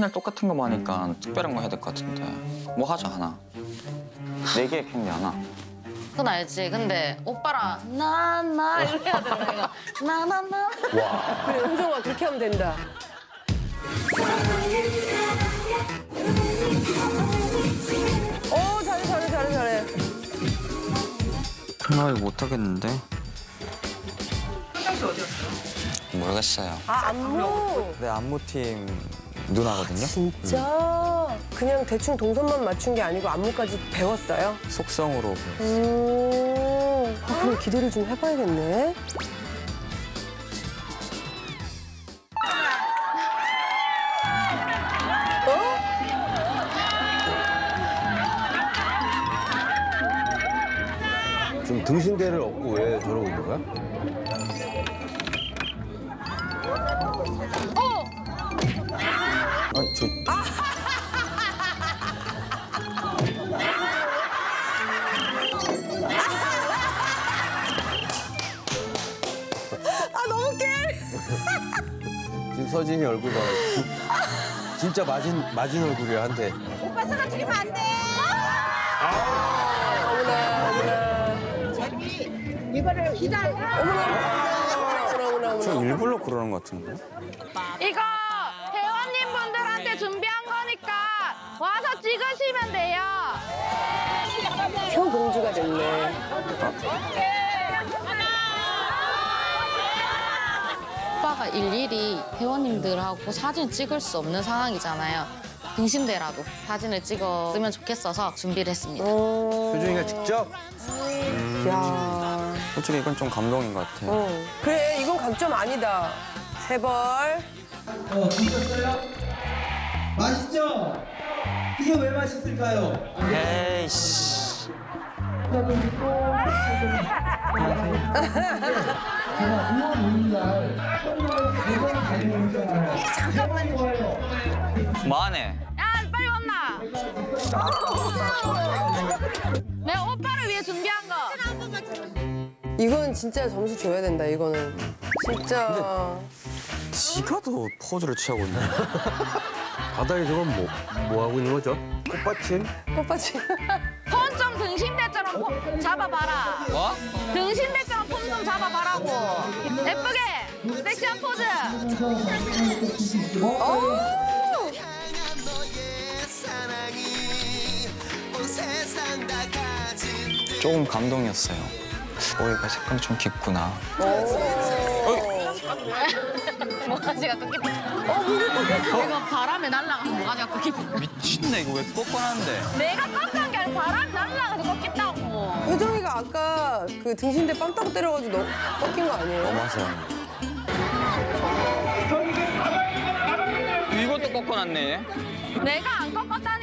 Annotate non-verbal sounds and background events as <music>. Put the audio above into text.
맨날 똑같은 거만 하니까 특별한 거 해야 될 것 같은데 뭐 하자 하나 내 계획 한게 하나 그건 알지. 근데 오빠랑 나나 이렇게 해야 되는 거야. 나나나. 그래, 은정아, 그렇게 하면 된다. 어, 잘해, 잘해, 잘해, 잘해. 아 이거 못하겠는데 모르겠어요 아, 안무. 내 안무팀 누나거든요 진짜? 그냥 대충 동선만 맞춘 게 아니고 안무까지 배웠어요? 속성으로 음. 아, 그럼 기대를 좀 해봐야겠네. 좀 등신대를 얻고 왜 저러고 있는 거야? 아, 저... 아, 너무 웃겨! 지금 서진이 얼굴 봐. 진짜 맞은 맞은 얼굴이야 한대. 어머나, 어머나. 이거를 기다려. 어머나, 어머나, 저 어머나. 일부러 그러는 것 같은데 이거 와서 찍으시면 돼요. 효공주가 됐네. 오빠가 일일이 회원님들하고 사진 찍을 수 없는 상황이잖아요. 등신대라도 사진을 찍었으면 좋겠어서 준비를 했습니다. 어. 효준이가 직접 야. 솔직히 이건 좀 감동인 것 같아요 어. 그래, 이건 감점 아니다. 세 벌. 어, 드셨어요? 맛있죠? 이게 왜 맛있을까요? 에이씨 제가 5월 5일 날 대전 대전이잖아요. 잠깐만요. 뭐하네 야, 빨리 왔나? 내가 오빠를 위해 준비한 거. 이건 진짜 점수 줘야 된다, 이거는. 진짜. 지가 더 포즈를 취하고 있네 바닥에 저건 뭐, 뭐 하고 있는 거죠? 꽃받침? 꽃받침. <laughs> 폰 좀 등신대처럼 폼 잡아봐라. 뭐? 등신대처럼 폼 좀 잡아봐라고. 예쁘게 섹시한 포즈. 조금 감동이었어요 머리가 색깔이 좀 깊구나 모가지가 꺾였다. 이거 바람에 날아가서 모가지가 꺾이고. 미친네 이거 왜 꺾어놨는데 내가 꺾은 게 아니라 바람 날라가서 꺾겠다고. 효정이가 아까 그 등신대 빰 따고 때려가지고 너 꺾인 거 아니에요? 너무하세요 이것도 꺾어놨네 내가 안 꺾었다